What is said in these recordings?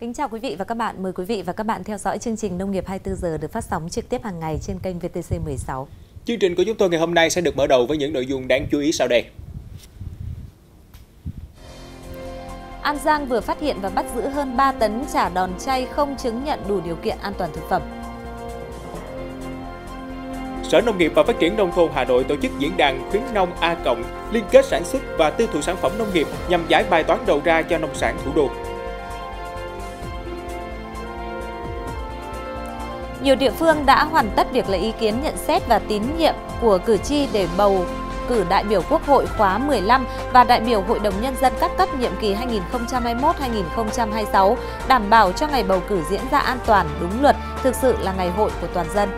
Kính chào quý vị và các bạn. Mời quý vị và các bạn theo dõi chương trình Nông nghiệp 24 giờ được phát sóng trực tiếp hàng ngày trên kênh VTC 16. Chương trình của chúng tôi ngày hôm nay sẽ được mở đầu với những nội dung đáng chú ý sau đây. An Giang vừa phát hiện và bắt giữ hơn 3 tấn chả đòn chay không chứng nhận đủ điều kiện an toàn thực phẩm. Sở Nông nghiệp và Phát triển Nông thôn Hà Nội tổ chức diễn đàn khuyến nông A cộng liên kết sản xuất và tiêu thụ sản phẩm nông nghiệp nhằm giải bài toán đầu ra cho nông sản thủ đô. Nhiều địa phương đã hoàn tất việc lấy ý kiến nhận xét và tín nhiệm của cử tri để bầu cử đại biểu Quốc hội khóa 15 và đại biểu Hội đồng Nhân dân các cấp nhiệm kỳ 2021-2026, đảm bảo cho ngày bầu cử diễn ra an toàn, đúng luật, thực sự là ngày hội của toàn dân.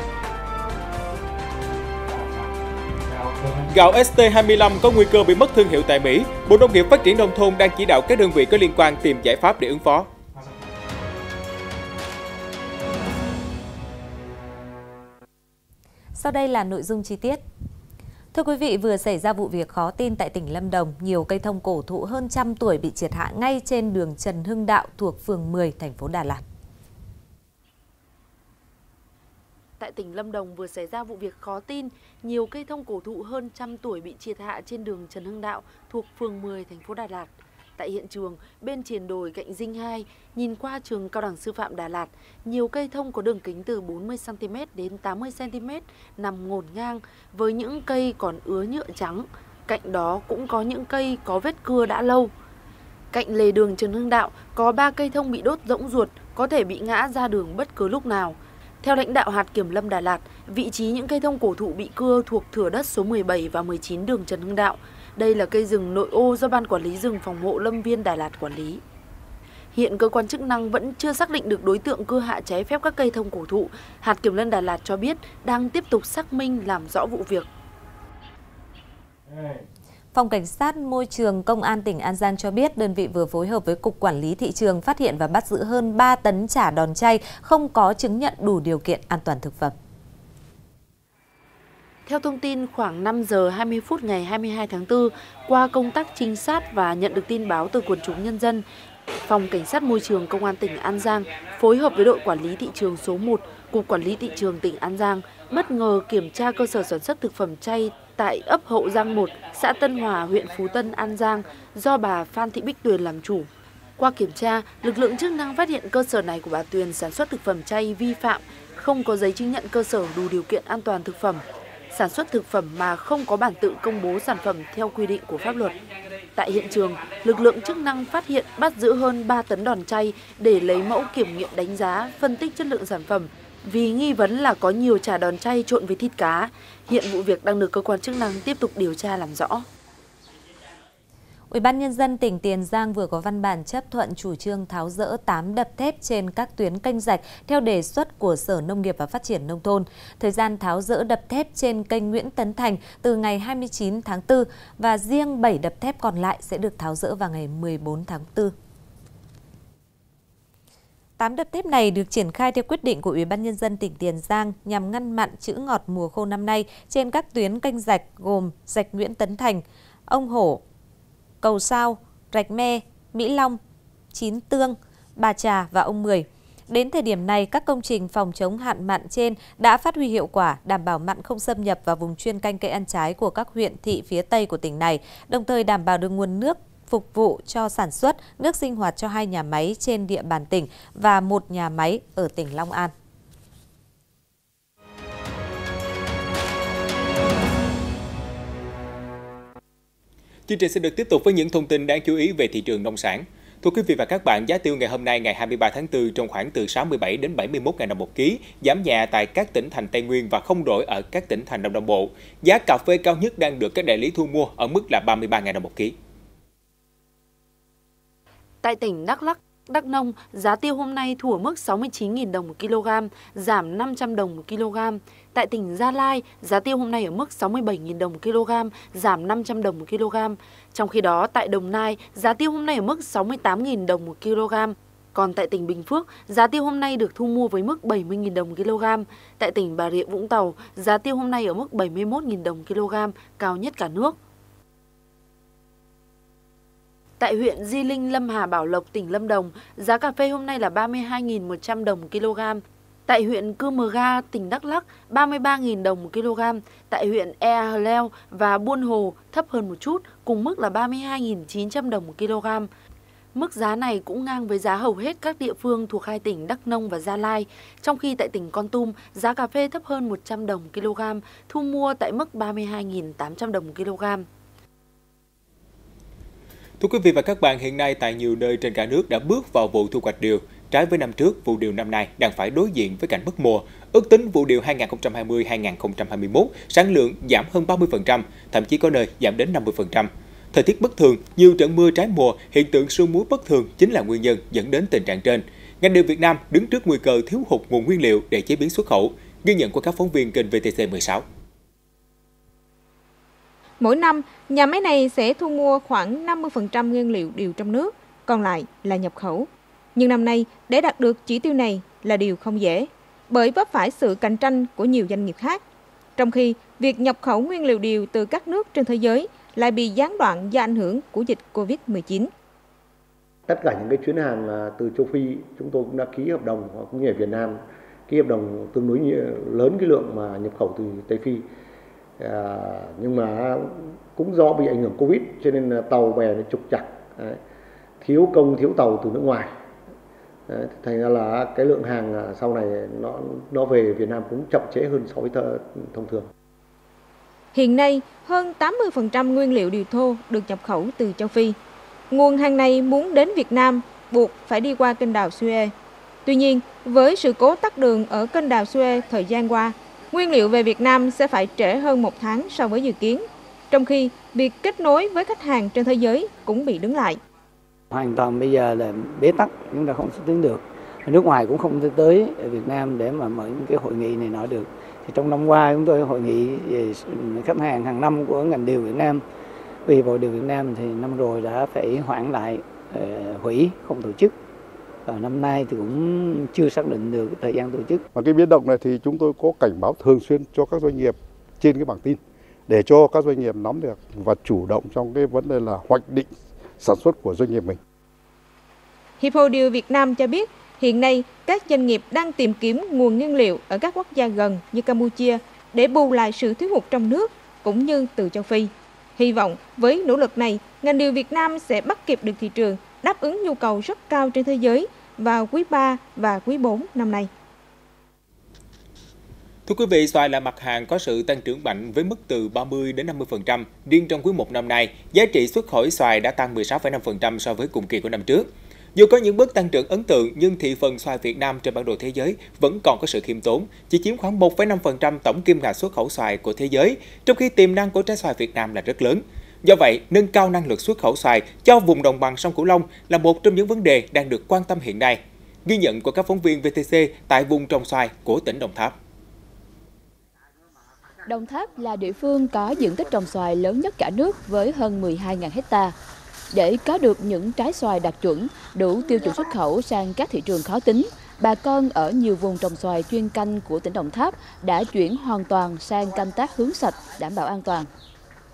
Gạo ST25 có nguy cơ bị mất thương hiệu tại Mỹ. Bộ Nông nghiệp Phát triển Nông thôn đang chỉ đạo các đơn vị có liên quan tìm giải pháp để ứng phó. Sau đây là nội dung chi tiết. Thưa quý vị, vừa xảy ra vụ việc khó tin tại tỉnh Lâm Đồng, nhiều cây thông cổ thụ hơn trăm tuổi bị triệt hạ ngay trên đường Trần Hưng Đạo thuộc phường 10, thành phố Đà Lạt. Tại tỉnh Lâm Đồng vừa xảy ra vụ việc khó tin, nhiều cây thông cổ thụ hơn trăm tuổi bị triệt hạ trên đường Trần Hưng Đạo thuộc phường 10, thành phố Đà Lạt. Tại hiện trường, bên triển đồi cạnh Dinh 2, nhìn qua trường Cao đẳng Sư phạm Đà Lạt, nhiều cây thông có đường kính từ 40cm đến 80cm nằm ngổn ngang với những cây còn ứa nhựa trắng. Cạnh đó cũng có những cây có vết cưa đã lâu. Cạnh lề đường Trần Hưng Đạo có 3 cây thông bị đốt rỗng ruột, có thể bị ngã ra đường bất cứ lúc nào. Theo lãnh đạo hạt kiểm lâm Đà Lạt, vị trí những cây thông cổ thụ bị cưa thuộc thửa đất số 17 và 19 đường Trần Hưng Đạo. Đây là cây rừng nội ô do Ban Quản lý rừng phòng hộ Lâm viên Đà Lạt quản lý. Hiện cơ quan chức năng vẫn chưa xác định được đối tượng cưa hạ trái phép các cây thông cổ thụ. Hạt Kiểm lâm Đà Lạt cho biết đang tiếp tục xác minh làm rõ vụ việc. Phòng Cảnh sát Môi trường Công an tỉnh An Giang cho biết đơn vị vừa phối hợp với Cục Quản lý Thị trường phát hiện và bắt giữ hơn 3 tấn chả đòn chay không có chứng nhận đủ điều kiện an toàn thực phẩm. Theo thông tin, khoảng 5 giờ 20 phút ngày 22 tháng 4, qua công tác trinh sát và nhận được tin báo từ quần chúng nhân dân, Phòng Cảnh sát Môi trường Công an tỉnh An Giang phối hợp với đội quản lý thị trường số 1, Cục Quản lý Thị trường tỉnh An Giang bất ngờ kiểm tra cơ sở sản xuất thực phẩm chay tại ấp Hậu Giang 1, xã Tân Hòa, huyện Phú Tân, An Giang do bà Phan Thị Bích Tuyền làm chủ. Qua kiểm tra, lực lượng chức năng phát hiện cơ sở này của bà Tuyền sản xuất thực phẩm chay vi phạm, không có giấy chứng nhận cơ sở đủ điều kiện an toàn thực phẩm, sản xuất thực phẩm mà không có bản tự công bố sản phẩm theo quy định của pháp luật. Tại hiện trường, lực lượng chức năng phát hiện bắt giữ hơn 3 tấn đòn chay để lấy mẫu kiểm nghiệm đánh giá, phân tích chất lượng sản phẩm vì nghi vấn là có nhiều chả đòn chay trộn với thịt cá. Hiện vụ việc đang được cơ quan chức năng tiếp tục điều tra làm rõ. Ủy ban nhân dân tỉnh Tiền Giang vừa có văn bản chấp thuận chủ trương tháo rỡ 8 đập thép trên các tuyến kênh rạch theo đề xuất của Sở Nông nghiệp và Phát triển nông thôn. Thời gian tháo rỡ đập thép trên kênh Nguyễn Tấn Thành từ ngày 29 tháng 4 và riêng 7 đập thép còn lại sẽ được tháo rỡ vào ngày 14 tháng 4. 8 đập thép này được triển khai theo quyết định của Ủy ban Nhân dân tỉnh Tiền Giang nhằm ngăn mặn chữ ngọt mùa khô năm nay trên các tuyến kênh rạch gồm rạch Nguyễn Tấn Thành, Ông Hổ, Cầu Sao, Rạch Me, Mỹ Long, Chín Tương, Bà Trà và Ông Mười. Đến thời điểm này, các công trình phòng chống hạn mặn trên đã phát huy hiệu quả, đảm bảo mặn không xâm nhập vào vùng chuyên canh cây ăn trái của các huyện thị phía Tây của tỉnh này, đồng thời đảm bảo được nguồn nước phục vụ cho sản xuất nước sinh hoạt cho hai nhà máy trên địa bàn tỉnh và một nhà máy ở tỉnh Long An. Chương trình sẽ được tiếp tục với những thông tin đáng chú ý về thị trường nông sản. Thưa quý vị và các bạn, giá tiêu ngày hôm nay ngày 23 tháng 4 trong khoảng từ 67 đến 71 000 đồng một ký, giảm nhẹ tại các tỉnh thành Tây Nguyên và không đổi ở các tỉnh thành Đông Nam Bộ. Giá cà phê cao nhất đang được các đại lý thu mua ở mức là 33 000 đồng một ký. Tại tỉnh Đắk Lắk, Đắk Nông, giá tiêu hôm nay thu ở mức 69.000 đồng một kg, giảm 500 đồng một kg. Tại tỉnh Gia Lai, giá tiêu hôm nay ở mức 67.000 đồng một kg, giảm 500 đồng một kg. Trong khi đó, tại Đồng Nai, giá tiêu hôm nay ở mức 68.000 đồng một kg. Còn tại tỉnh Bình Phước, giá tiêu hôm nay được thu mua với mức 70.000 đồng một kg. Tại tỉnh Bà Rịa Vũng Tàu, giá tiêu hôm nay ở mức 71.000 đồng một kg, cao nhất cả nước. Tại huyện Di Linh, Lâm Hà, Bảo Lộc, tỉnh Lâm Đồng, giá cà phê hôm nay là 32.100 đồng kg. Tại huyện Cư Mờ Ga, tỉnh Đắk Lắk, 33.000 đồng một kg. Tại huyện Ea Hờ Leo và Buôn Hồ thấp hơn một chút, cùng mức là 32.900 đồng một kg. Mức giá này cũng ngang với giá hầu hết các địa phương thuộc hai tỉnh Đắk Nông và Gia Lai, trong khi tại tỉnh Con Tum, giá cà phê thấp hơn 100 đồng kg, thu mua tại mức 32.800 đồng kg. Thưa quý vị và các bạn, hiện nay tại nhiều nơi trên cả nước đã bước vào vụ thu hoạch điều. Trái với năm trước, vụ điều năm nay đang phải đối diện với cảnh mất mùa. Ước tính vụ điều 2020-2021 sản lượng giảm hơn 30%, thậm chí có nơi giảm đến 50%. Thời tiết bất thường, nhiều trận mưa trái mùa, hiện tượng sương muối bất thường chính là nguyên nhân dẫn đến tình trạng trên. Ngành điều Việt Nam đứng trước nguy cơ thiếu hụt nguồn nguyên liệu để chế biến xuất khẩu. Ghi nhận của các phóng viên kênh VTC 16. Mỗi năm, nhà máy này sẽ thu mua khoảng 50% nguyên liệu điều trong nước, còn lại là nhập khẩu. Nhưng năm nay, để đạt được chỉ tiêu này là điều không dễ, bởi vấp phải sự cạnh tranh của nhiều doanh nghiệp khác. Trong khi việc nhập khẩu nguyên liệu điều từ các nước trên thế giới lại bị gián đoạn do ảnh hưởng của dịch Covid-19. Tất cả những cái chuyến hàng à, từ châu Phi chúng tôi cũng đã ký hợp đồng cũng như ở Việt Nam ký hợp đồng tương đối lớn cái lượng mà nhập khẩu từ Tây Phi. À, nhưng mà cũng do bị ảnh hưởng Covid cho nên là tàu bè nó trục chặt, đấy, thiếu công thiếu tàu từ nước ngoài. Đấy, thành ra là cái lượng hàng à, sau này nó nó về Việt Nam cũng chậm trễ hơn so với thông thường. Hiện nay, hơn 80% nguyên liệu điều thô được nhập khẩu từ châu Phi. Nguồn hàng này muốn đến Việt Nam buộc phải đi qua kênh đào Suez. Tuy nhiên, với sự cố tắc đường ở kênh đào Suez thời gian qua, nguyên liệu về Việt Nam sẽ phải trễ hơn một tháng so với dự kiến, trong khi việc kết nối với khách hàng trên thế giới cũng bị đứng lại. Hoàn toàn bây giờ là bế tắc, chúng ta không tiến được. Nước ngoài cũng không tới Việt Nam để mà mở những cái hội nghị này nọ được. Thì trong năm qua chúng tôi hội nghị về khách hàng hàng năm của ngành điều Việt Nam. Vì Bộ điều Việt Nam thì năm rồi đã phải hoãn lại, ờ, hủy, không tổ chức. Và năm nay thì cũng chưa xác định được thời gian tổ chức. Và cái biến động này thì chúng tôi có cảnh báo thường xuyên cho các doanh nghiệp trên cái bảng tin để cho các doanh nghiệp nắm được và chủ động trong cái vấn đề là hoạch định sản xuất của doanh nghiệp mình. Hiệp Điều Việt Nam cho biết Hiện nay, các doanh nghiệp đang tìm kiếm nguồn nguyên liệu ở các quốc gia gần như Campuchia để bù lại sự thiếu hụt trong nước cũng như từ châu Phi. Hy vọng với nỗ lực này, ngành điều Việt Nam sẽ bắt kịp được thị trường, đáp ứng nhu cầu rất cao trên thế giới vào quý 3 và quý 4 năm nay. Thưa quý vị, xoài là mặt hàng có sự tăng trưởng mạnh với mức từ 30 đến 50%. Riêng trong quý 1 năm nay, giá trị xuất khẩu xoài đã tăng 16,5% so với cùng kỳ của năm trước. Dù có những bước tăng trưởng ấn tượng, nhưng thị phần xoài Việt Nam trên bản đồ thế giới vẫn còn có sự khiêm tốn, chỉ chiếm khoảng 1,5% tổng kim ngạch xuất khẩu xoài của thế giới, trong khi tiềm năng của trái xoài Việt Nam là rất lớn. Do vậy, nâng cao năng lực xuất khẩu xoài cho vùng đồng bằng sông Cửu Long là một trong những vấn đề đang được quan tâm hiện nay. Ghi nhận của các phóng viên VTC tại vùng trồng xoài của tỉnh Đồng Tháp. Đồng Tháp là địa phương có diện tích trồng xoài lớn nhất cả nước với hơn 12.000 hecta. Để có được những trái xoài đạt chuẩn, đủ tiêu chuẩn xuất khẩu sang các thị trường khó tính, bà con ở nhiều vùng trồng xoài chuyên canh của tỉnh Đồng Tháp đã chuyển hoàn toàn sang canh tác hướng sạch, đảm bảo an toàn.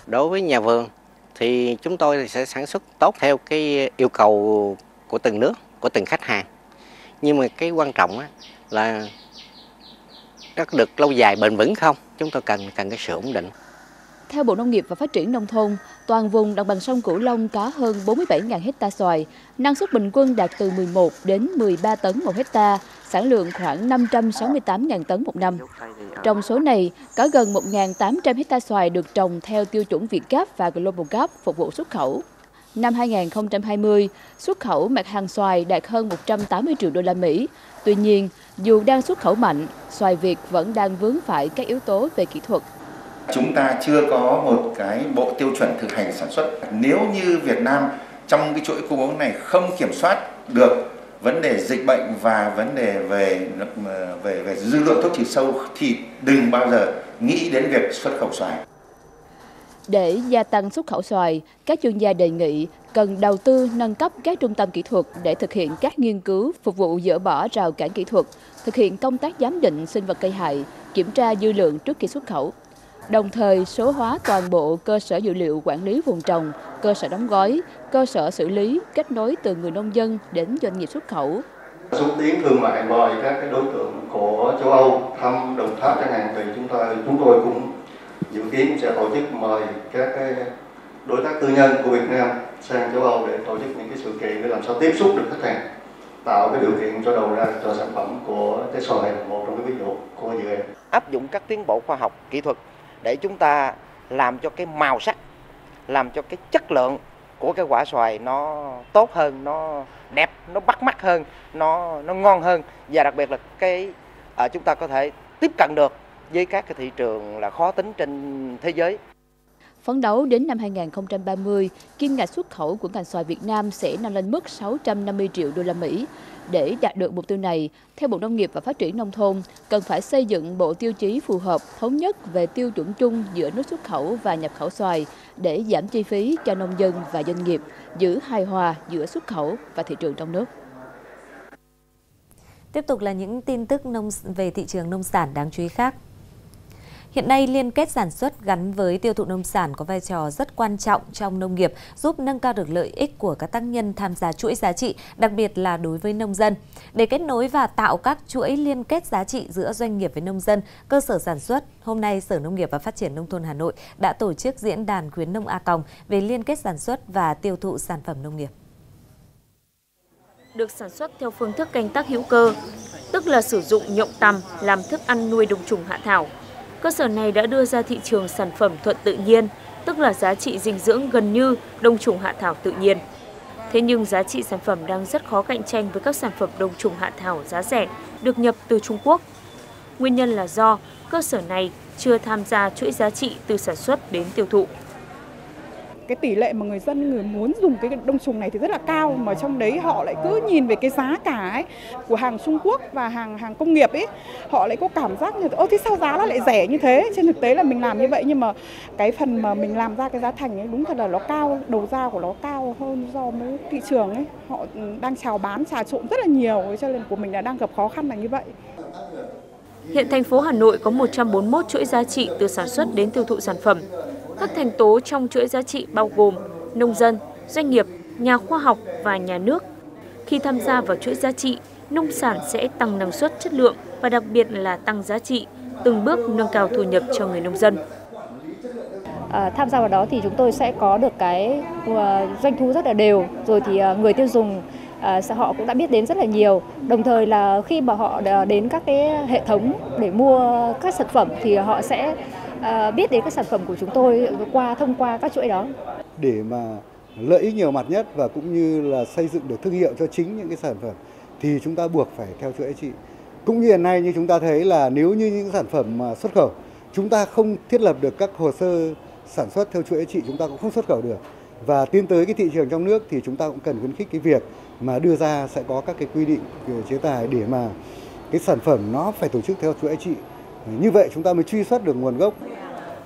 Đối với nhà vườn thì chúng tôi sẽ sản xuất tốt theo cái yêu cầu của từng nước, của từng khách hàng. Nhưng mà cái quan trọng là đất được lâu dài bền vững không? Chúng tôi cần cần cái sự ổn định. Theo Bộ Nông nghiệp và Phát triển Nông thôn, toàn vùng đồng bằng sông Cửu Long có hơn 47.000 hecta xoài, năng suất bình quân đạt từ 11 đến 13 tấn một hecta, sản lượng khoảng 568.000 tấn một năm. Trong số này, có gần 1.800 hecta xoài được trồng theo tiêu chuẩn Việt Gap và Global Gap phục vụ xuất khẩu. Năm 2020, xuất khẩu mặt hàng xoài đạt hơn 180 triệu đô la Mỹ. Tuy nhiên, dù đang xuất khẩu mạnh, xoài Việt vẫn đang vướng phải các yếu tố về kỹ thuật chúng ta chưa có một cái bộ tiêu chuẩn thực hành sản xuất nếu như Việt Nam trong cái chuỗi cung ứng này không kiểm soát được vấn đề dịch bệnh và vấn đề về về về dư lượng thuốc trừ sâu thì đừng bao giờ nghĩ đến việc xuất khẩu xoài. Để gia tăng xuất khẩu xoài, các chuyên gia đề nghị cần đầu tư nâng cấp các trung tâm kỹ thuật để thực hiện các nghiên cứu phục vụ dỡ bỏ rào cản kỹ thuật, thực hiện công tác giám định sinh vật gây hại, kiểm tra dư lượng trước khi xuất khẩu. đồng thời số hóa toàn bộ cơ sở dữ liệu quản lý vùng trồng, cơ sở đóng gói, cơ sở xử lý, kết nối từ người nông dân đến doanh nghiệp xuất khẩu. Xúc tiến thương mại mời các cái đối tượng của châu Âu thăm Đồng Tháp chẳng hạn thì chúng ta chúng tôi cũng dự kiến sẽ tổ chức mời các cái đối tác tư nhân của Việt Nam sang châu Âu để tổ chức những cái sự kiện để làm sao tiếp xúc được khách hàng tạo cái điều kiện cho đầu ra cho sản phẩm của cái xoài này là một trong cái ví dụ của dự án. Áp dụng các tiến bộ khoa học kỹ thuật để chúng ta làm cho cái màu sắc làm cho cái chất lượng của cái quả xoài nó tốt hơn nó đẹp nó bắt mắt hơn nó nó ngon hơn và đặc biệt là cái à, chúng ta có thể tiếp cận được với các cái thị trường là khó tính trên thế giới Phấn đấu đến năm 2030, kim ngạch xuất khẩu của ngành xoài Việt Nam sẽ nâng lên mức 650 triệu đô la Mỹ. Để đạt được mục tiêu này, theo Bộ Nông nghiệp và Phát triển Nông thôn, cần phải xây dựng bộ tiêu chí phù hợp, thống nhất về tiêu chuẩn chung giữa nước xuất khẩu và nhập khẩu xoài để giảm chi phí cho nông dân và doanh nghiệp, giữ hài hòa giữa xuất khẩu và thị trường trong nước. Tiếp tục là những tin tức nông về thị trường nông sản đáng chú ý khác. Hiện nay, liên kết sản xuất gắn với tiêu thụ nông sản có vai trò rất quan trọng trong nông nghiệp, giúp nâng cao được lợi ích của các tác nhân tham gia chuỗi giá trị, đặc biệt là đối với nông dân. Để kết nối và tạo các chuỗi liên kết giá trị giữa doanh nghiệp với nông dân, cơ sở sản xuất, hôm nay Sở Nông nghiệp và Phát triển Nông thôn Hà Nội đã tổ chức diễn đàn khuyến nông A Còng về liên kết sản xuất và tiêu thụ sản phẩm nông nghiệp. Được sản xuất theo phương thức canh tác hữu cơ, tức là sử dụng nhộng tằm làm thức ăn nuôi đồng trùng hạ thảo, cơ sở này đã đưa ra thị trường sản phẩm thuận tự nhiên, tức là giá trị dinh dưỡng gần như đông trùng hạ thảo tự nhiên. Thế nhưng giá trị sản phẩm đang rất khó cạnh tranh với các sản phẩm đông trùng hạ thảo giá rẻ được nhập từ Trung Quốc. Nguyên nhân là do cơ sở này chưa tham gia chuỗi giá trị từ sản xuất đến tiêu thụ cái tỷ lệ mà người dân, người muốn dùng cái đông trùng này thì rất là cao, mà trong đấy họ lại cứ nhìn về cái giá cả ấy, của hàng Trung Quốc và hàng hàng công nghiệp ấy. Họ lại có cảm giác như ô thế sao giá nó lại rẻ như thế? Trên thực tế là mình làm như vậy, nhưng mà cái phần mà mình làm ra cái giá thành ấy, đúng thật là nó cao, đầu ra của nó cao hơn do mấy thị trường ấy. Họ ừ, đang chào bán, trà trộn rất là nhiều, cho nên của mình là đang gặp khó khăn là như vậy. Hiện thành phố Hà Nội có 141 chuỗi giá trị từ sản xuất đến tiêu thụ sản phẩm. Các thành tố trong chuỗi giá trị bao gồm nông dân, doanh nghiệp, nhà khoa học và nhà nước. Khi tham gia vào chuỗi giá trị, nông sản sẽ tăng năng suất chất lượng và đặc biệt là tăng giá trị, từng bước nâng cao thu nhập cho người nông dân. À, tham gia vào đó thì chúng tôi sẽ có được cái uh, doanh thu rất là đều, rồi thì uh, người tiêu dùng à, họ cũng đã biết đến rất là nhiều. Đồng thời là khi mà họ đến các cái hệ thống để mua các sản phẩm thì họ sẽ Ờ, biết đến các sản phẩm của chúng tôi qua, thông qua các chuỗi đó. Để mà lợi ích nhiều mặt nhất và cũng như là xây dựng được thương hiệu cho chính những cái sản phẩm thì chúng ta buộc phải theo chuỗi chị trị. Cũng như hiện nay như chúng ta thấy là nếu như những sản phẩm mà xuất khẩu, chúng ta không thiết lập được các hồ sơ sản xuất theo chuỗi chị trị, chúng ta cũng không xuất khẩu được và tiến tới cái thị trường trong nước thì chúng ta cũng cần khuyến khích cái việc mà đưa ra sẽ có các cái quy định chế tài để mà cái sản phẩm nó phải tổ chức theo chuỗi chị trị như vậy chúng ta mới truy xuất được nguồn gốc.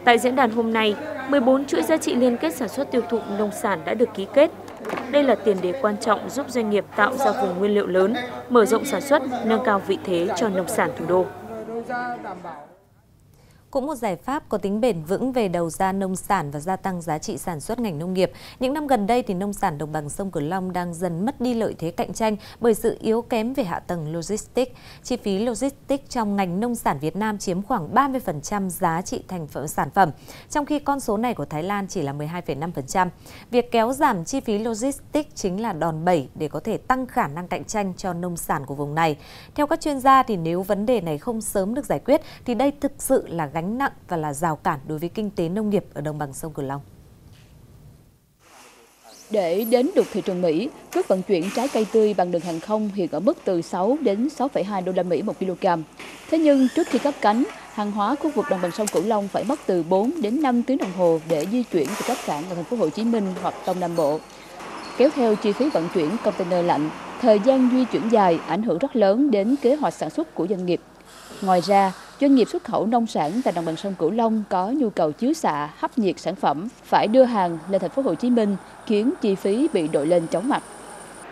Tại diễn đàn hôm nay, 14 chuỗi giá trị liên kết sản xuất tiêu thụ nông sản đã được ký kết. Đây là tiền đề quan trọng giúp doanh nghiệp tạo ra vùng nguyên liệu lớn, mở rộng sản xuất, nâng cao vị thế cho nông sản thủ đô. Cũng một giải pháp có tính bền vững về đầu ra nông sản và gia tăng giá trị sản xuất ngành nông nghiệp. Những năm gần đây thì nông sản đồng bằng sông Cửu Long đang dần mất đi lợi thế cạnh tranh bởi sự yếu kém về hạ tầng logistics. Chi phí logistics trong ngành nông sản Việt Nam chiếm khoảng 30% giá trị thành phẩm sản phẩm, trong khi con số này của Thái Lan chỉ là 12,5%. Việc kéo giảm chi phí logistics chính là đòn bẩy để có thể tăng khả năng cạnh tranh cho nông sản của vùng này. Theo các chuyên gia thì nếu vấn đề này không sớm được giải quyết thì đây thực sự là gánh gánh nặng và là rào cản đối với kinh tế nông nghiệp ở đồng bằng sông Cửu Long. Để đến được thị trường Mỹ, cước vận chuyển trái cây tươi bằng đường hàng không hiện ở mức từ 6 đến 6,2 đô la Mỹ một kg. Thế nhưng trước khi cất cánh, hàng hóa khu vực đồng bằng sông Cửu Long phải mất từ 4 đến 5 tiếng đồng hồ để di chuyển từ các cảng ở thành phố Hồ Chí Minh hoặc Đông Nam Bộ. Kéo theo chi phí vận chuyển container lạnh, thời gian di chuyển dài ảnh hưởng rất lớn đến kế hoạch sản xuất của doanh nghiệp. Ngoài ra, doanh nghiệp xuất khẩu nông sản tại đồng bằng sông Cửu Long có nhu cầu chiếu xạ, hấp nhiệt sản phẩm, phải đưa hàng lên thành phố Hồ Chí Minh khiến chi phí bị đội lên chóng mặt.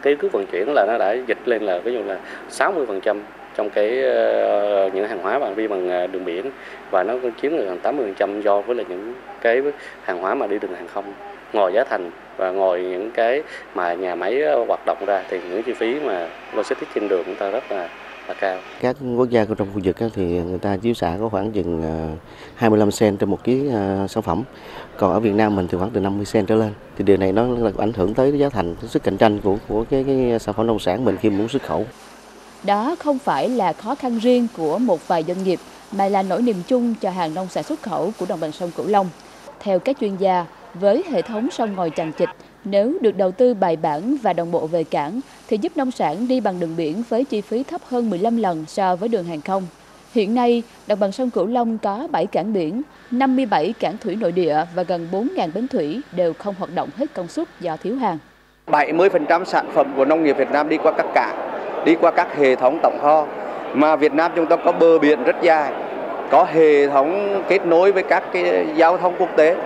cái cước vận chuyển là nó đã dịch lên là ví dụ là 60 phần trăm trong cái ờ, những hàng hóa bằng đi bằng ờ, đường biển và nó chiếm được gần 80 phần trăm do với là những cái hàng hóa mà đi đường hàng không ngồi giá thành và ngồi những cái mà nhà máy ờ, hoạt động ra thì những chi phí mà logistics trên đường chúng ta rất là là cao. Các quốc gia trong khu vực thì người ta chiếu xả có khoảng chừng 25 sen trên một ký sản phẩm. Còn ở Việt Nam mình thì khoảng từ 50 sen trở lên. Thì điều này nó là ảnh hưởng tới giá thành, sức cạnh tranh của của cái, cái sản phẩm nông sản mình khi muốn xuất khẩu. Đó không phải là khó khăn riêng của một vài doanh nghiệp mà là nỗi niềm chung cho hàng nông sản xuất khẩu của đồng bằng sông Cửu Long. Theo các chuyên gia, với hệ thống sông ngòi chằng chịt, nếu được đầu tư bài bản và đồng bộ về cảng thì giúp nông sản đi bằng đường biển với chi phí thấp hơn 15 lần so với đường hàng không. Hiện nay, đồng bằng sông Cửu Long có 7 cảng biển, 57 cảng thủy nội địa và gần 4.000 bến thủy đều không hoạt động hết công suất do thiếu hàng. 70% sản phẩm của nông nghiệp Việt Nam đi qua các cảng, đi qua các hệ thống tổng kho. Mà Việt Nam chúng ta có bờ biển rất dài, có hệ thống kết nối với các cái giao thông quốc tế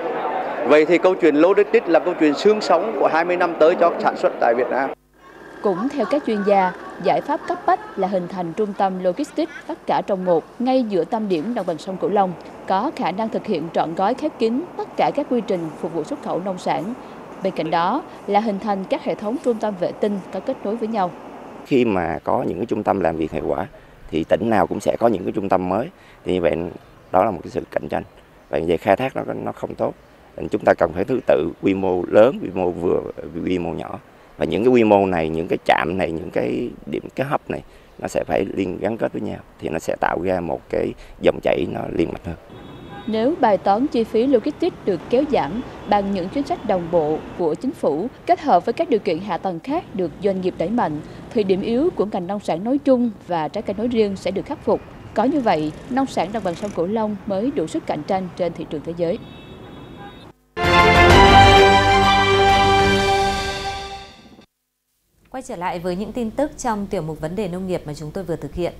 Vậy thì câu chuyện logistics là câu chuyện xương sống của 20 năm tới cho sản xuất tại Việt Nam. Cũng theo các chuyên gia, giải pháp cấp bách là hình thành trung tâm logistics tất cả trong một, ngay giữa tâm điểm đồng bằng sông Cửu Long, có khả năng thực hiện trọn gói khép kín tất cả các quy trình phục vụ xuất khẩu nông sản. Bên cạnh đó là hình thành các hệ thống trung tâm vệ tinh có kết nối với nhau. Khi mà có những cái trung tâm làm việc hiệu quả thì tỉnh nào cũng sẽ có những cái trung tâm mới thì như vậy đó là một cái sự cạnh tranh và về khai thác nó nó không tốt chúng ta cần phải thứ tự quy mô lớn quy mô vừa quy mô nhỏ và những cái quy mô này những cái chạm này những cái điểm cái hấp này nó sẽ phải liên gắn kết với nhau thì nó sẽ tạo ra một cái dòng chảy nó liên mạch hơn nếu bài toán chi phí logistics được kéo giảm bằng những chính sách đồng bộ của chính phủ kết hợp với các điều kiện hạ tầng khác được doanh nghiệp đẩy mạnh, thì điểm yếu của ngành nông sản nói chung và trái cây nói riêng sẽ được khắc phục. Có như vậy, nông sản đồng bằng sông Cửu Long mới đủ sức cạnh tranh trên thị trường thế giới. Quay trở lại với những tin tức trong tiểu mục vấn đề nông nghiệp mà chúng tôi vừa thực hiện.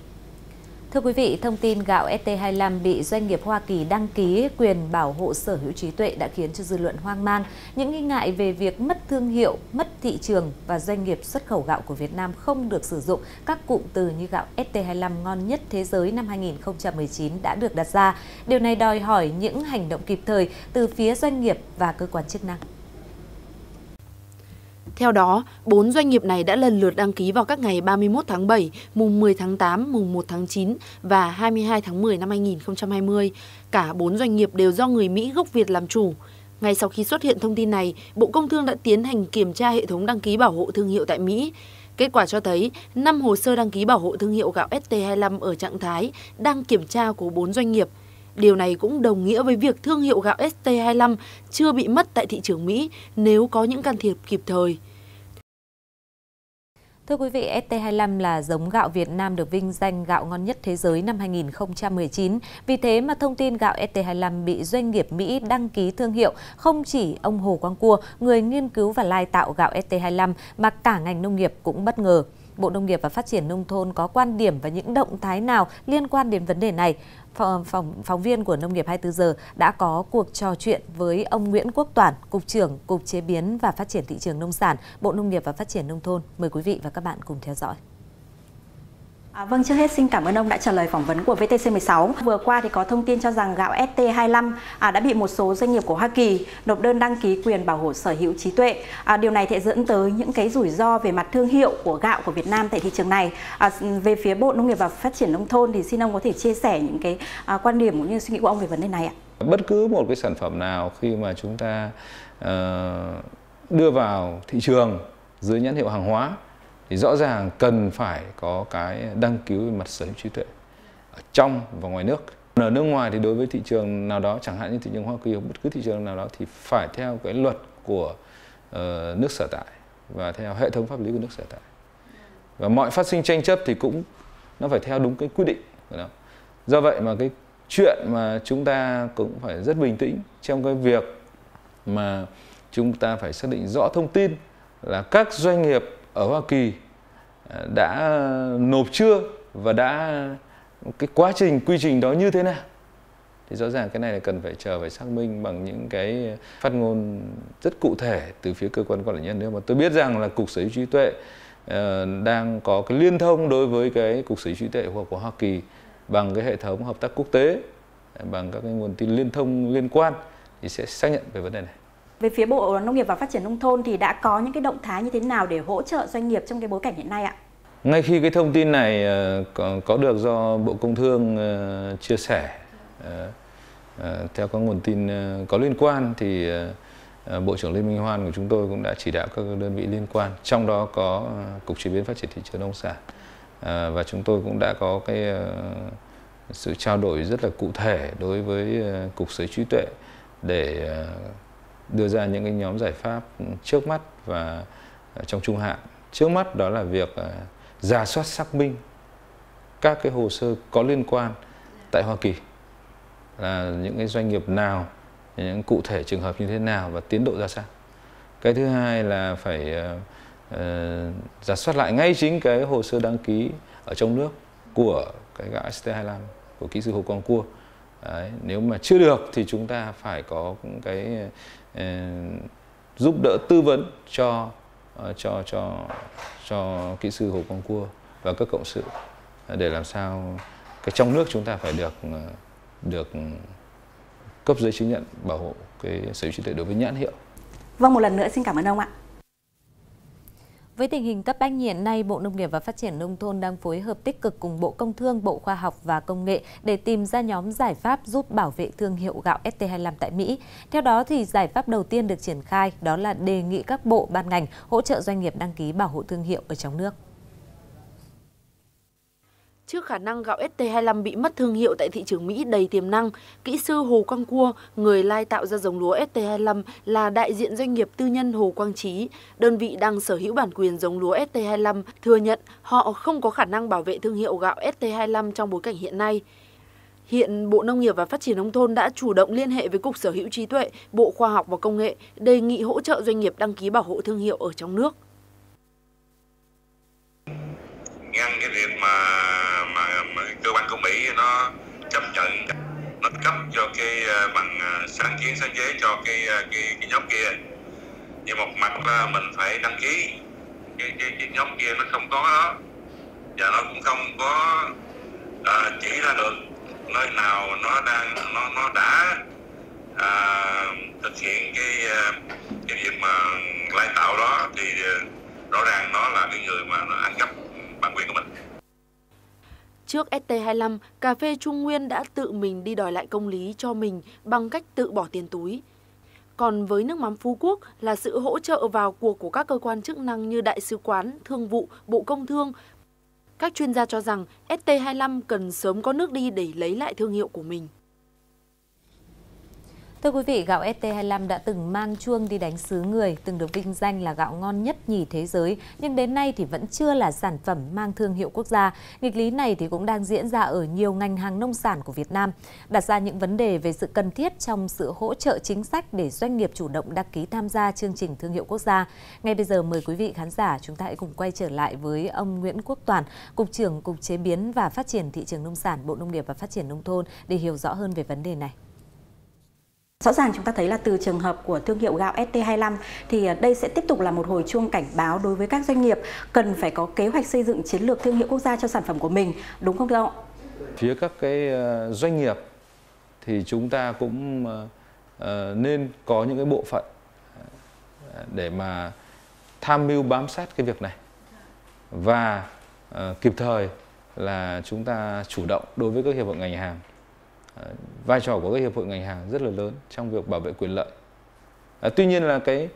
Thưa quý vị, thông tin gạo ST25 bị doanh nghiệp Hoa Kỳ đăng ký quyền bảo hộ sở hữu trí tuệ đã khiến cho dư luận hoang mang. Những nghi ngại về việc mất thương hiệu, mất thị trường và doanh nghiệp xuất khẩu gạo của Việt Nam không được sử dụng các cụm từ như gạo ST25 ngon nhất thế giới năm 2019 đã được đặt ra. Điều này đòi hỏi những hành động kịp thời từ phía doanh nghiệp và cơ quan chức năng. Theo đó, 4 doanh nghiệp này đã lần lượt đăng ký vào các ngày 31 tháng 7, mùng 10 tháng 8, mùng 1 tháng 9 và 22 tháng 10 năm 2020. Cả 4 doanh nghiệp đều do người Mỹ gốc Việt làm chủ. Ngay sau khi xuất hiện thông tin này, Bộ Công Thương đã tiến hành kiểm tra hệ thống đăng ký bảo hộ thương hiệu tại Mỹ. Kết quả cho thấy 5 hồ sơ đăng ký bảo hộ thương hiệu gạo ST25 ở trạng thái đang kiểm tra của 4 doanh nghiệp. Điều này cũng đồng nghĩa với việc thương hiệu gạo ST25 chưa bị mất tại thị trường Mỹ nếu có những can thiệp kịp thời. Thưa quý vị, ST25 là giống gạo Việt Nam được vinh danh gạo ngon nhất thế giới năm 2019. Vì thế mà thông tin gạo ST25 bị doanh nghiệp Mỹ đăng ký thương hiệu không chỉ ông Hồ Quang Cua, người nghiên cứu và lai tạo gạo ST25 mà cả ngành nông nghiệp cũng bất ngờ. Bộ Nông nghiệp và Phát triển Nông thôn có quan điểm và những động thái nào liên quan đến vấn đề này? Phòng, phóng viên của Nông nghiệp 24 giờ đã có cuộc trò chuyện với ông Nguyễn Quốc Toản, Cục trưởng Cục Chế biến và Phát triển thị trường nông sản, Bộ Nông nghiệp và Phát triển Nông thôn. Mời quý vị và các bạn cùng theo dõi. À, vâng, trước hết xin cảm ơn ông đã trả lời phỏng vấn của VTC16. Vừa qua thì có thông tin cho rằng gạo ST25 à, đã bị một số doanh nghiệp của Hoa Kỳ nộp đơn đăng ký quyền bảo hộ sở hữu trí tuệ. À, điều này sẽ dẫn tới những cái rủi ro về mặt thương hiệu của gạo của Việt Nam tại thị trường này. À, về phía Bộ Nông nghiệp và Phát triển Nông thôn thì xin ông có thể chia sẻ những cái à, quan điểm cũng như suy nghĩ của ông về vấn đề này ạ. Bất cứ một cái sản phẩm nào khi mà chúng ta uh, đưa vào thị trường dưới nhãn hiệu hàng hóa thì rõ ràng cần phải có cái đăng ký về mặt sở hữu trí tuệ ở trong và ngoài nước. Ở nước ngoài thì đối với thị trường nào đó chẳng hạn như thị trường Hoa Kỳ hoặc bất cứ thị trường nào đó thì phải theo cái luật của uh, nước sở tại và theo hệ thống pháp lý của nước sở tại. Và mọi phát sinh tranh chấp thì cũng nó phải theo đúng cái quy định của nó do vậy mà cái chuyện mà chúng ta cũng phải rất bình tĩnh trong cái việc mà chúng ta phải xác định rõ thông tin là các doanh nghiệp ở Hoa Kỳ à, đã nộp chưa và đã, cái quá trình, quy trình đó như thế nào thì rõ ràng cái này là cần phải chờ phải xác minh bằng những cái phát ngôn rất cụ thể từ phía cơ quan quản lý nhà nước mà tôi biết rằng là cục sở hữu trí tuệ ờ, đang có cái liên thông đối với cái cục sở hữu trí tuệ của Hoa Kỳ bằng cái hệ thống hợp tác quốc tế, bằng các cái nguồn tin liên thông, liên quan, thì sẽ xác nhận về vấn đề này. Về phía Bộ Nông nghiệp và Phát triển Nông thôn thì đã có những cái động thái như thế nào để hỗ trợ doanh nghiệp trong cái bối cảnh hiện nay ạ? Ngay khi cái thông tin này ờ, có, có được do Bộ Công Thương ờ, chia sẻ ờ, theo các nguồn tin có liên quan thì Bộ trưởng Lê Minh Hoan của chúng tôi cũng đã chỉ đạo các đơn vị liên quan, trong đó có Cục Chế biến Phát triển Thị trường Nông sản và chúng tôi cũng đã có cái sự trao đổi rất là cụ thể đối với Cục Sở trí tuệ để đưa ra những cái nhóm giải pháp trước mắt và ờ, trong trung hạn. Trước mắt đó là việc ờ, giả soát xác minh các cái hồ sơ có liên quan tại Hoa Kỳ là những cái doanh nghiệp nào, những cụ thể trường hợp như thế nào và tiến độ ra sao. Cái thứ hai là phải ờ, uh, giả soát lại ngay chính cái hồ sơ đăng ký ở trong nước của cái gạo ST25 của kỹ sư Hồ Quang Cua. Đấy, nếu mà chưa được thì chúng ta phải có cái uh, Ờ, giúp đỡ tư vấn cho uh, cho cho cho kỹ sư Hồ Quang Cua và các cộng sự ờ, để làm sao cái trong nước chúng ta phải được được cấp giấy chứng nhận bảo hộ cái sở hữu trí tuệ đối với nhãn hiệu. Vâng một lần nữa xin cảm ơn ông ạ. Với tình hình cấp bách hiện nay, Bộ Nông nghiệp và Phát triển Nông thôn đang phối hợp tích cực cùng Bộ Công Thương, Bộ Khoa học và Công nghệ để tìm ra nhóm giải pháp giúp bảo vệ thương hiệu gạo ST25 tại Mỹ. Theo đó, thì giải pháp đầu tiên được triển khai đó là đề nghị các bộ ban ngành hỗ trợ doanh nghiệp đăng ký bảo hộ thương hiệu ở trong nước. Trước khả năng gạo ST25 bị mất thương hiệu tại thị trường Mỹ đầy tiềm năng, kỹ sư Hồ Quang Cua, người lai tạo ra giống lúa ST25 là đại diện doanh nghiệp tư nhân Hồ Quang Trí. Đơn vị đang sở hữu bản quyền giống lúa ST25 thừa nhận họ không có khả năng bảo vệ thương hiệu gạo ST25 trong bối cảnh hiện nay. Hiện Bộ Nông nghiệp và Phát triển Nông thôn đã chủ động liên hệ với Cục Sở hữu trí tuệ, Bộ Khoa học và Công nghệ đề nghị hỗ trợ doanh nghiệp đăng ký bảo hộ thương hiệu ở trong nước. Ngăn cái việc mà mà, mà cơ quan của Mỹ nó chấp nhận nó cấp cho cái ờ, bằng ờ, sáng kiến sáng chế cho cái ờ, cái, cái nhóm kia. Nhưng một mặt là mình phải đăng ký. Cái, cái, cái nhóm kia nó không có đó. Và nó cũng không có à, chỉ ra được nơi nào nó đang nó nó đã à, thực hiện cái cái việc mà lai tạo đó. Thì rõ ràng nó là cái người mà nó ăn cắp bản quyền của mình Trước ST25, cà phê Trung Nguyên đã tự mình đi đòi lại công lý cho mình bằng cách tự bỏ tiền túi. Còn với nước mắm Phú Quốc là sự hỗ trợ vào cuộc của các cơ quan chức năng như Đại sứ quán, Thương vụ, Bộ Công Thương. Các chuyên gia cho rằng ST25 cần sớm có nước đi để lấy lại thương hiệu của mình. Thưa quý vị, gạo ST25 đã từng mang chuông đi đánh xứ người, từng được vinh danh là gạo ngon nhất nhì thế giới, nhưng đến nay thì vẫn chưa là sản phẩm mang thương hiệu quốc gia. Nghịch lý này thì cũng đang diễn ra ở nhiều ngành hàng nông sản của Việt Nam, đặt ra những vấn đề về sự cần thiết trong sự hỗ trợ chính sách để doanh nghiệp chủ động đăng ký tham gia chương trình thương hiệu quốc gia. Ngay bây giờ mời quý vị khán giả chúng ta hãy cùng quay trở lại với ông Nguyễn Quốc Toàn, Cục trưởng Cục Chế biến và Phát triển Thị trường Nông sản, Bộ Nông nghiệp và Phát triển Nông thôn để hiểu rõ hơn về vấn đề này. Rõ ràng chúng ta thấy là từ trường hợp của thương hiệu gạo ST25 thì à, đây sẽ tiếp tục là một hồi chuông cảnh báo đối với các doanh nghiệp cần phải có kế hoạch xây dựng chiến lược thương hiệu quốc gia cho sản phẩm của mình, đúng không thưa ông? Phía các cái à, doanh nghiệp thì chúng ta cũng à, nên có những cái bộ phận để mà tham mưu bám sát cái việc này và kịp thời là chúng ta chủ động đối với các hiệp hội ngành hàng vai trò của các hiệp hội ngành hàng rất là lớn trong việc bảo vệ quyền lợi. À, tuy nhiên là cái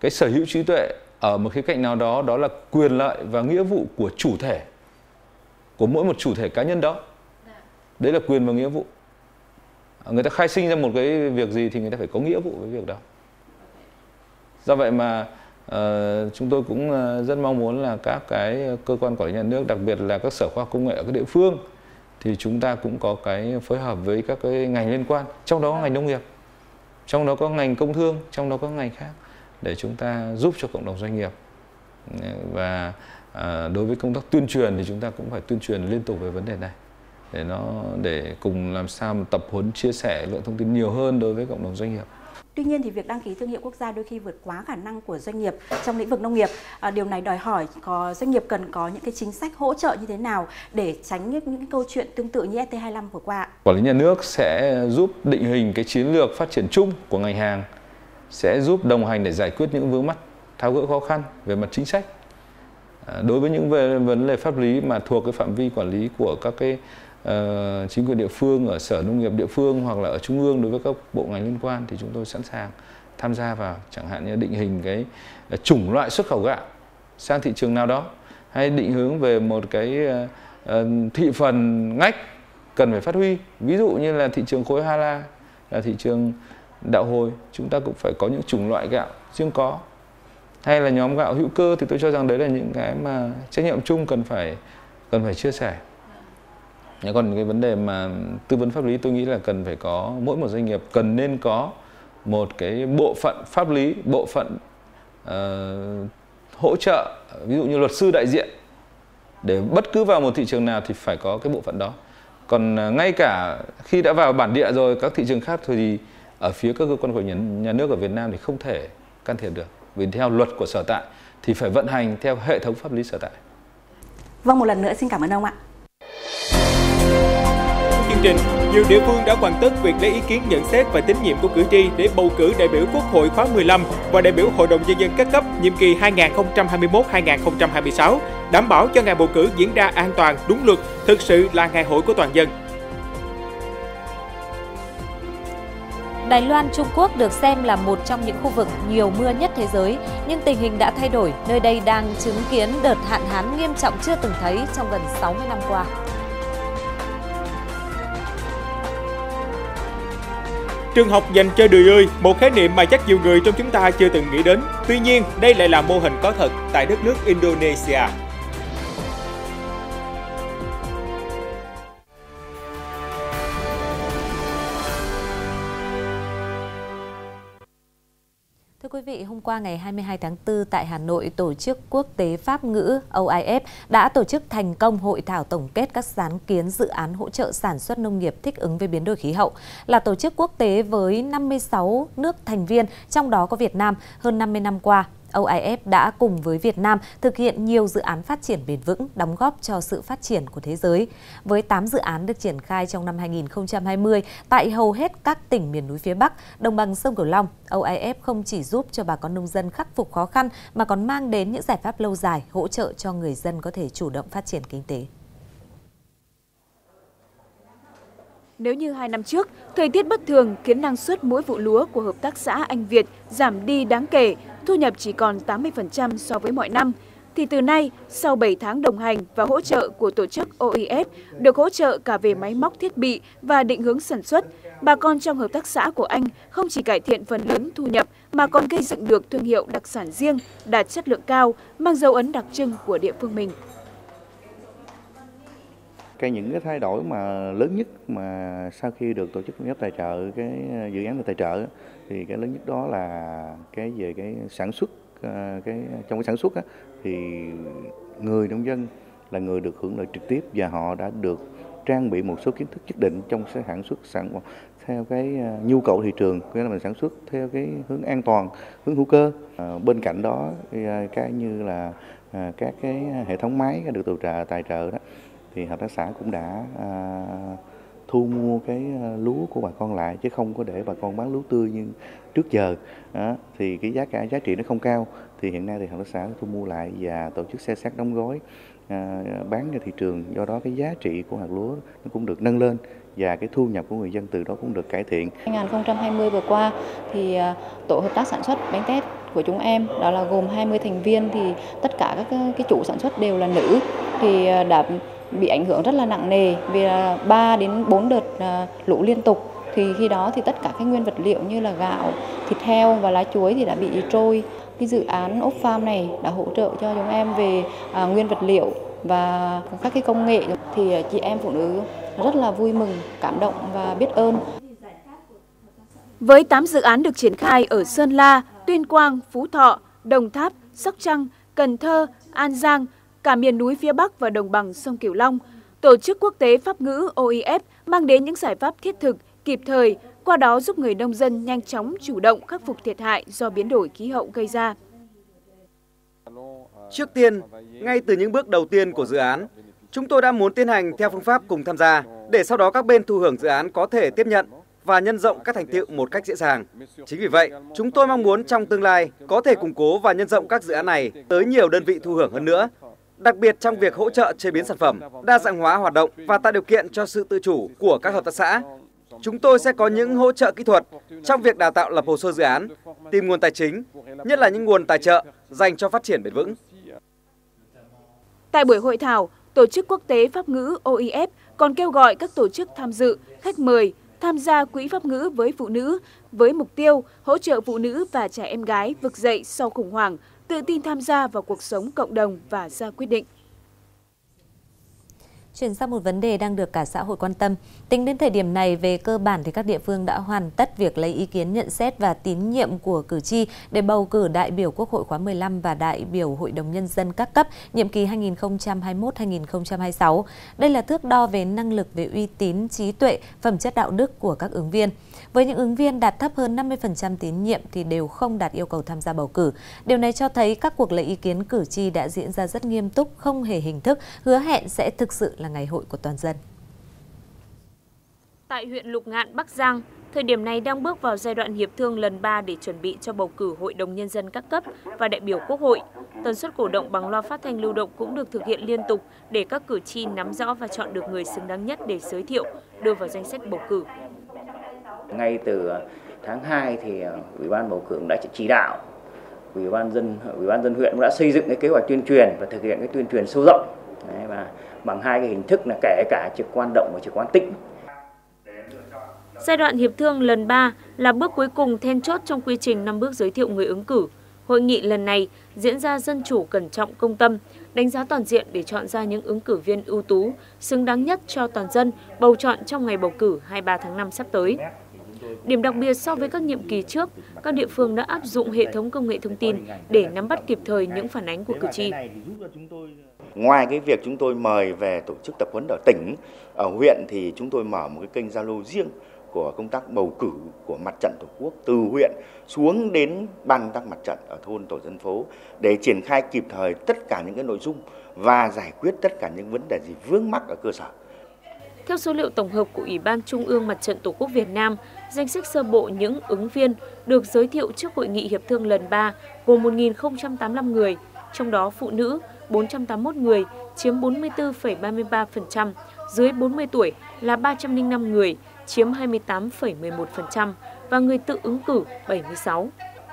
cái sở hữu trí tuệ ở một khía cạnh nào đó đó là quyền lợi và nghĩa vụ của chủ thể của mỗi một chủ thể cá nhân đó. Đấy là quyền và nghĩa vụ. Người ta khai sinh ra một cái việc gì thì người ta phải có nghĩa vụ với việc đó. Do vậy mà uh, chúng tôi cũng rất mong muốn là các cái cơ quan quản lý nhà nước, đặc biệt là các sở khoa công nghệ ở các địa phương thì chúng ta cũng có cái phối hợp với các cái ngành liên quan trong đó có ngành nông nghiệp trong đó có ngành công thương trong đó có ngành khác để chúng ta giúp cho cộng đồng doanh nghiệp. Và à, đối với công tác tuyên truyền thì chúng ta cũng phải tuyên truyền liên tục về vấn đề này để nó để cùng làm sao mà tập huấn chia sẻ lượng thông tin nhiều hơn đối với cộng đồng doanh nghiệp. Tuy nhiên thì việc đăng ký thương hiệu quốc gia đôi khi vượt quá khả năng của doanh nghiệp trong lĩnh vực nông nghiệp. À, điều này đòi hỏi có doanh nghiệp cần có những cái chính sách hỗ trợ như thế nào để tránh những, những câu chuyện tương tự như ST25 vừa qua. Quản lý nhà nước sẽ giúp định hình cái chiến lược phát triển chung của ngành hàng, sẽ giúp đồng hành để giải quyết những vướng mắt, tháo gỡ khó khăn về mặt chính sách. À, đối với những về vấn đề pháp lý mà thuộc cái phạm vi quản lý của các cái uh, chính quyền địa phương ở sở nông nghiệp địa phương hoặc là ở trung ương đối với các bộ ngành liên quan thì chúng tôi sẵn sàng tham gia vào. Chẳng hạn như định hình cái ờ, chủng loại xuất khẩu gạo sang thị trường nào đó hay định hướng về một cái uh, thị phần ngách cần phải phát huy. Ví dụ như là thị trường khối Hala là thị trường đạo hồi chúng ta cũng phải có những chủng loại gạo riêng có. Hay là nhóm gạo hữu cơ thì tôi cho rằng đấy là những cái mà trách nhiệm chung cần phải cần phải chia sẻ còn cái vấn đề mà tư vấn pháp lý tôi nghĩ là cần phải có mỗi một doanh nghiệp cần nên có một cái bộ phận pháp lý bộ phận uh, hỗ trợ ví dụ như luật sư đại diện. Để bất cứ vào một thị trường nào thì phải có cái bộ phận đó. Còn uh, ngay cả khi đã vào bản địa rồi các thị trường khác thì ở phía các cơ quan của nhà, nhà nước ở Việt Nam thì không thể can thiệp được. Vì theo luật của sở tại thì phải vận hành theo hệ thống pháp lý sở tại. Vâng một lần nữa xin cảm ơn ông ạ trình, nhiều địa phương đã hoàn tất việc lấy ý kiến nhận xét và tín nhiệm của cử tri để bầu cử đại biểu Quốc hội khóa 15 và đại biểu Hội đồng nhân dân các cấp nhiệm kỳ 2021-2026, đảm bảo cho ngày bầu cử diễn ra an toàn, đúng luật, thực sự là ngày hội của toàn dân. Đài Loan, Trung Quốc được xem là một trong những khu vực nhiều mưa nhất thế giới, nhưng tình hình đã thay đổi. Nơi đây đang chứng kiến đợt hạn hán nghiêm trọng chưa từng thấy trong gần 60 năm qua. Trường học dành cho đời ơi, một khái niệm mà chắc nhiều người trong chúng ta chưa từng nghĩ đến. Tuy nhiên, đây lại là mô hình có thật tại đất nước Indonesia. Quý vị, hôm qua ngày 22 tháng 4 tại Hà Nội, Tổ chức Quốc tế Pháp ngữ OIF đã tổ chức thành công hội thảo tổng kết các sáng kiến dự án hỗ trợ sản xuất nông nghiệp thích ứng với biến đổi khí hậu, là tổ chức quốc tế với 56 nước thành viên, trong đó có Việt Nam hơn 50 năm qua. OIF đã cùng với Việt Nam thực hiện nhiều dự án phát triển bền vững, đóng góp cho sự phát triển của thế giới. Với 8 dự án được triển khai trong năm 2020 tại hầu hết các tỉnh miền núi phía Bắc, đồng bằng sông Cửu Long, OIF không chỉ giúp cho bà con nông dân khắc phục khó khăn mà còn mang đến những giải pháp lâu dài hỗ trợ cho người dân có thể chủ động phát triển kinh tế. Nếu như hai năm trước, thời tiết bất thường khiến năng suất mỗi vụ lúa của Hợp tác xã Anh Việt giảm đi đáng kể, thu nhập chỉ còn 80% so với mọi năm, thì từ nay, sau 7 tháng đồng hành và hỗ trợ của tổ chức OIF, được hỗ trợ cả về máy móc thiết bị và định hướng sản xuất, bà con trong hợp tác xã của anh không chỉ cải thiện phần lớn thu nhập mà còn gây dựng được thương hiệu đặc sản riêng, đạt chất lượng cao, mang dấu ấn đặc trưng của địa phương mình. Cái những cái thay đổi mà lớn nhất mà sau khi được tổ chức công tài trợ cái ờ, dự án được tài trợ thì cái lớn nhất đó là cái về cái sản xuất ờ, cái trong cái sản xuất á, thì người nông dân là người được hưởng lợi trực tiếp và họ đã được trang bị một số kiến thức nhất định trong sản xuất sản theo cái ờ, nhu cầu thị trường nghĩa là mình sản xuất theo cái hướng an toàn hướng hữu cơ. À, bên cạnh đó cái như là à, các cái hệ thống máy được tài trợ tài trợ đó thì hợp tác xã cũng đã à, thu mua cái à, lúa của bà con lại chứ không có để bà con bán lúa tươi như trước giờ. Đó, thì cái giá cả giá trị nó không cao. Thì hiện nay thì hợp tác xã thu mua lại và tổ chức xe xác đóng gói à, bán ra thị trường. Do đó cái giá trị của hạt lúa nó cũng được nâng lên và cái thu nhập của người dân từ đó cũng được cải thiện. 2020 vừa qua thì à, tổ hợp tác sản xuất bánh tét của chúng em đó là gồm 20 thành viên thì tất cả các à, cái chủ sản xuất đều là nữ. Thì đã bị ảnh hưởng rất là nặng nề vì 3 đến 4 đợt à, lũ liên tục thì khi đó thì tất cả các nguyên vật liệu như là gạo, thịt heo và lá chuối thì đã bị trôi. Cái dự án ốp farm này đã hỗ trợ cho chúng em về à, nguyên vật liệu và các cái công nghệ thì chị em phụ nữ rất là vui mừng, cảm động và biết ơn. Với 8 dự án được triển khai ở Sơn La, Tuyên Quang, Phú Thọ, Đồng Tháp, Sóc Trăng, Cần Thơ, An Giang, cả miền núi phía Bắc và đồng bằng sông Cửu Long, Tổ chức Quốc tế Pháp ngữ OIF mang đến những giải pháp thiết thực, kịp thời, qua đó giúp người nông dân nhanh chóng chủ động khắc phục thiệt hại do biến đổi khí hậu gây ra. Trước tiên, ngay từ những bước đầu tiên của dự án, chúng tôi đã muốn tiến hành theo phương pháp cùng tham gia để sau đó các bên thu hưởng dự án có thể tiếp nhận và nhân rộng các thành tựu một cách dễ dàng. Chính vì vậy, chúng tôi mong muốn trong tương lai có thể củng cố và nhân rộng các dự án này tới nhiều đơn vị thu hưởng hơn nữa, đặc biệt trong việc hỗ trợ chế biến sản phẩm, đa dạng hóa hoạt động và tạo điều kiện cho sự tự chủ của các hợp tác xã. Chúng tôi sẽ có những hỗ trợ kỹ thuật trong việc đào tạo lập hồ sơ dự án, tìm nguồn tài chính, nhất là những nguồn tài trợ dành cho phát triển bền vững. Tại buổi hội thảo, Tổ chức Quốc tế Pháp ngữ OIF còn kêu gọi các tổ chức tham dự, khách mời tham gia quỹ pháp ngữ với phụ nữ với mục tiêu hỗ trợ phụ nữ và trẻ em gái vực dậy sau khủng hoảng, tự tin tham gia vào cuộc sống cộng đồng và ra quyết định. Chuyển sang một vấn đề đang được cả xã hội quan tâm. Tính đến thời điểm này, về cơ bản thì các địa phương đã hoàn tất việc lấy ý kiến nhận xét và tín nhiệm của cử tri để bầu cử đại biểu Quốc hội khóa 15 và đại biểu Hội đồng Nhân dân các cấp nhiệm kỳ 2021-2026. Đây là thước đo về năng lực về uy tín, trí tuệ, phẩm chất đạo đức của các ứng viên. Với những ứng viên đạt thấp hơn 50% tín nhiệm thì đều không đạt yêu cầu tham gia bầu cử. Điều này cho thấy các cuộc lấy ý kiến cử tri đã diễn ra rất nghiêm túc, không hề hình thức, hứa hẹn sẽ thực sự là ngày hội của toàn dân. Tại huyện Lục Ngạn, Bắc Giang, thời điểm này đang bước vào giai đoạn hiệp thương lần 3 để chuẩn bị cho bầu cử Hội đồng Nhân dân các cấp và đại biểu Quốc hội. Tần suất cổ động bằng loa phát thanh lưu động cũng được thực hiện liên tục để các cử tri nắm rõ và chọn được người xứng đáng nhất để giới thiệu, đưa vào danh sách bầu cử. Ngay từ tháng 2 thì ờ, Ủy ban bầu cử đã chỉ đạo Ủy ban dân Ủy ban dân huyện cũng đã xây dựng cái kế hoạch tuyên truyền và thực hiện cái tuyên truyền sâu rộng. Đấy, và bằng hai cái hình thức là kể cả trực quan động và trực quan tĩnh. Giai đoạn hiệp thương lần 3 là bước cuối cùng then chốt trong quy trình năm bước giới thiệu người ứng cử. Hội nghị lần này diễn ra dân chủ cẩn trọng công tâm, đánh giá toàn diện để chọn ra những ứng cử viên ưu tú, xứng đáng nhất cho toàn dân bầu chọn trong ngày bầu cử 23 tháng 5 sắp tới. Điểm đặc biệt so với các nhiệm kỳ trước, các địa phương đã áp dụng hệ thống công nghệ thông tin để nắm bắt kịp thời những phản ánh của cử tri. Ngoài cái việc chúng tôi mời về tổ chức tập huấn ở tỉnh, ở huyện thì chúng tôi mở một cái kênh Zalo riêng của công tác bầu cử của mặt trận Tổ quốc từ huyện xuống đến ban công tác mặt trận ở thôn tổ dân phố để triển khai kịp thời tất cả những cái nội dung và giải quyết tất cả những vấn đề gì vướng mắc ở cơ sở. Theo số liệu tổng hợp của Ủy ban Trung ương Mặt trận Tổ quốc Việt Nam, danh sách sơ bộ những ứng viên được giới thiệu trước hội nghị hiệp thương lần 3 gồm 1.085 người, trong đó phụ nữ 481 người, chiếm 44,33%, dưới 40 tuổi là 305 người, chiếm 28,11% và người tự ứng cử 76.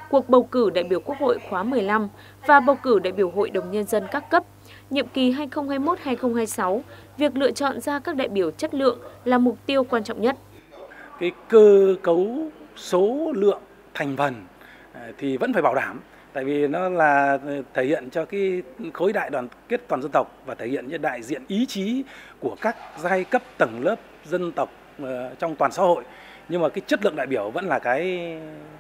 Cuộc bầu cử đại biểu Quốc hội khóa 15 và bầu cử đại biểu Hội đồng Nhân dân các cấp nhiệm kỳ 2021-2026, việc lựa chọn ra các đại biểu chất lượng là mục tiêu quan trọng nhất. Cái cơ cấu số lượng thành phần à, thì vẫn phải bảo đảm tại vì nó là ừ, thể hiện cho cái khối đại đoàn kết toàn dân tộc và thể hiện cho đại diện ý chí của các giai cấp tầng lớp dân tộc ờ, trong toàn xã hội nhưng mà cái chất lượng đại biểu vẫn là cái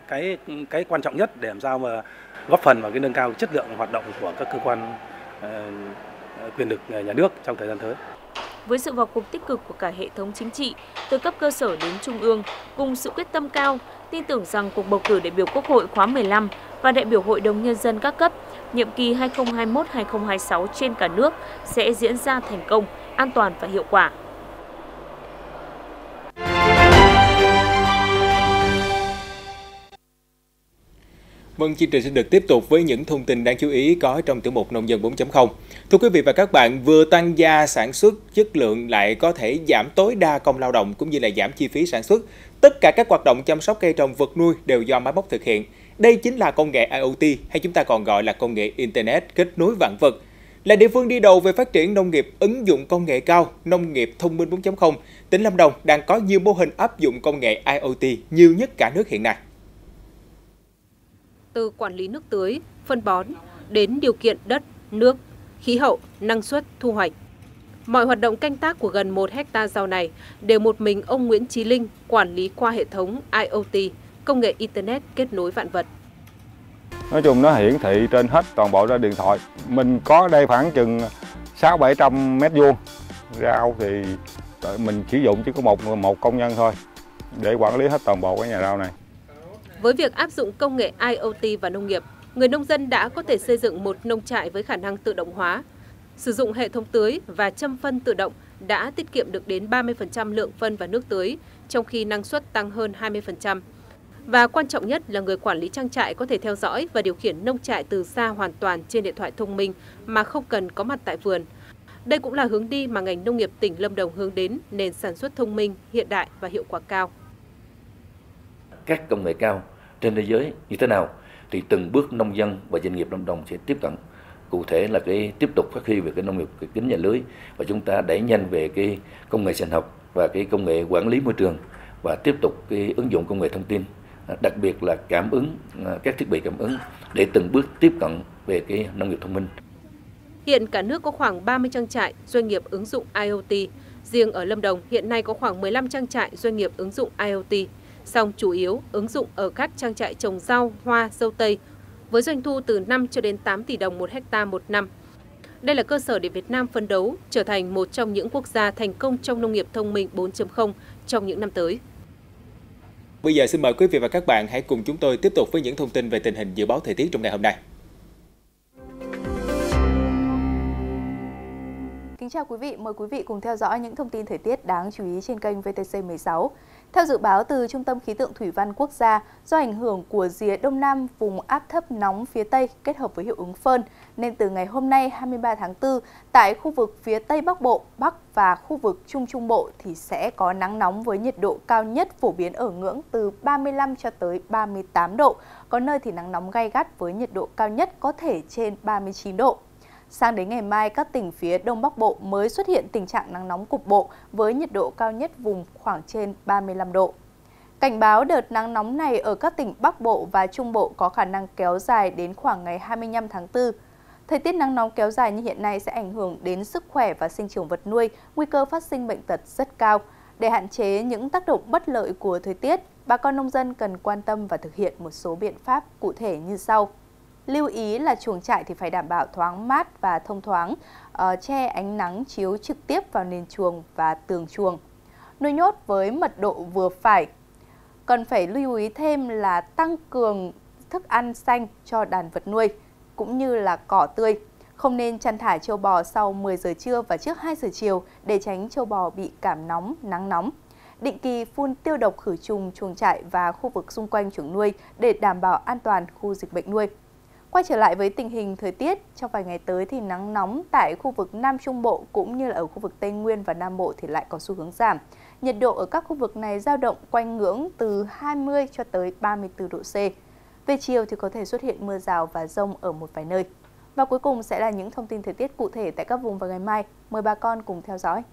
cái cái quan trọng nhất để làm sao mà góp phần vào cái nâng cao chất lượng hoạt động của các cơ quan ờ, ờ, quyền lực nhà nước trong thời gian tới. Với sự vào cuộc tích cực của cả hệ thống chính trị, từ cấp cơ sở đến trung ương, cùng sự quyết tâm cao, tin tưởng rằng cuộc bầu cử đại biểu Quốc hội khóa 15 và đại biểu Hội đồng Nhân dân các cấp nhiệm kỳ 2021-2026 trên cả nước sẽ diễn ra thành công, an toàn và hiệu quả. Vâng, chương trình sẽ được tiếp tục với những thông tin đáng chú ý có trong tiểu mục Nông dân 4.0. Thưa quý vị và các bạn, vừa tăng gia sản xuất, chất lượng lại có thể giảm tối đa công lao động cũng như là giảm chi phí sản xuất. Tất cả các hoạt động chăm sóc cây trồng vật nuôi đều do máy móc thực hiện. Đây chính là công nghệ IoT hay chúng ta còn gọi là công nghệ Internet kết nối vạn vật. Là địa phương đi đầu về phát triển nông nghiệp ứng dụng công nghệ cao, nông nghiệp thông minh 4.0, tỉnh Lâm Đồng đang có nhiều mô hình áp dụng công nghệ IoT nhiều nhất cả nước hiện nay từ quản lý nước tưới, phân bón đến điều kiện đất, nước, khí hậu, năng suất, thu hoạch. Mọi hoạt động canh tác của gần 1 hecta rau này đều một mình ông Nguyễn Chí Linh quản lý qua hệ thống IoT, công nghệ Internet kết nối vạn vật. Nói chung nó hiển thị trên hết toàn bộ ra điện thoại. Mình có đây khoảng chừng 6-700 mét vuông. Rau thì mình sử dụng chỉ có một một công nhân thôi. để quản lý hết toàn bộ cái nhà rau này. Với việc áp dụng công nghệ IoT và nông nghiệp, người nông dân đã có thể xây dựng một nông trại với khả năng tự động hóa. Sử dụng hệ thống tưới và châm phân tự động đã tiết kiệm được đến 30% lượng phân và nước tưới, trong khi năng suất tăng hơn 20%. Và quan trọng nhất là người quản lý trang trại có thể theo dõi và điều khiển nông trại từ xa hoàn toàn trên điện thoại thông minh mà không cần có mặt tại vườn. Đây cũng là hướng đi mà ngành nông nghiệp tỉnh Lâm Đồng hướng đến nền sản xuất thông minh, hiện đại và hiệu quả cao. Các công nghệ cao trên thế giới như thế nào thì từng bước nông dân và doanh nghiệp Lâm Đồng sẽ tiếp cận cụ thể là cái tiếp tục phát huy về cái nông nghiệp cái kính nhà lưới và chúng ta đẩy nhanh về cái công nghệ sinh học và cái công nghệ quản lý môi trường và tiếp tục cái ứng dụng công nghệ thông tin đặc biệt là cảm ứng à, các thiết bị cảm ứng để từng bước tiếp cận về cái nông nghiệp thông minh. Hiện cả nước có khoảng 30 trang trại doanh nghiệp ứng dụng IoT. Riêng ở Lâm Đồng hiện nay có khoảng 15 trang trại doanh nghiệp ứng dụng IoT. Song chủ yếu ứng dụng ở các trang trại trồng rau, hoa, dâu tây với doanh thu từ 5 cho đến 8 tỷ đồng một hecta một năm. Đây là cơ sở để Việt Nam phấn đấu trở thành một trong những quốc gia thành công trong nông nghiệp thông minh 4.0 trong những năm tới. Bây giờ xin mời quý vị và các bạn hãy cùng chúng tôi tiếp tục với những thông tin về tình hình dự báo thời tiết trong ngày hôm nay. Kính chào quý vị, mời quý vị cùng theo dõi những thông tin thời tiết đáng chú ý trên kênh VTC 16. Theo dự báo từ Trung tâm Khí tượng Thủy văn Quốc gia, do ảnh hưởng của rìa Đông Nam vùng áp thấp nóng phía Tây kết hợp với hiệu ứng phơn, nên từ ngày hôm nay 23 tháng 4, tại khu vực phía Tây Bắc Bộ, Bắc và khu vực Trung Trung Bộ thì sẽ có nắng nóng với nhiệt độ cao nhất phổ biến ở ngưỡng từ 35 cho tới 38 độ, có nơi thì nắng nóng gay gắt với nhiệt độ cao nhất có thể trên 39 độ. Sang đến ngày mai, các tỉnh phía Đông Bắc Bộ mới xuất hiện tình trạng nắng nóng cục bộ với nhiệt độ cao nhất vùng khoảng trên 35 độ. Cảnh báo đợt nắng nóng này ở các tỉnh Bắc Bộ và Trung Bộ có khả năng kéo dài đến khoảng ngày 25 tháng 4. Thời tiết nắng nóng kéo dài như hiện nay sẽ ảnh hưởng đến sức khỏe và sinh trưởng vật nuôi, nguy cơ phát sinh bệnh tật rất cao. Để hạn chế những tác động bất lợi của thời tiết, bà con nông dân cần quan tâm và thực hiện một số biện pháp cụ thể như sau. Lưu ý là chuồng trại thì phải đảm bảo thoáng mát và thông thoáng, uh, che ánh nắng chiếu trực tiếp vào nền chuồng và tường chuồng. Nuôi nhốt với mật độ vừa phải. Cần phải lưu ý thêm là tăng cường thức ăn xanh cho đàn vật nuôi, cũng như là cỏ tươi. Không nên chăn thả châu bò sau 10 giờ trưa và trước 2 giờ chiều để tránh châu bò bị cảm nóng, nắng nóng. Định kỳ phun tiêu độc khử trùng chuồng trại và khu vực xung quanh chuồng nuôi để đảm bảo an toàn khu dịch bệnh nuôi. Quay trở lại với tình hình thời tiết, trong vài ngày tới thì nắng nóng tại khu vực Nam Trung Bộ cũng như là ở khu vực Tây Nguyên và Nam Bộ thì lại có xu hướng giảm. Nhiệt độ ở các khu vực này dao động quanh ngưỡng từ 20 cho tới 34 độ C. Về chiều thì có thể xuất hiện mưa rào và rông ở một vài nơi. Và cuối cùng sẽ là những thông tin thời tiết cụ thể tại các vùng vào ngày mai. Mời bà con cùng theo dõi.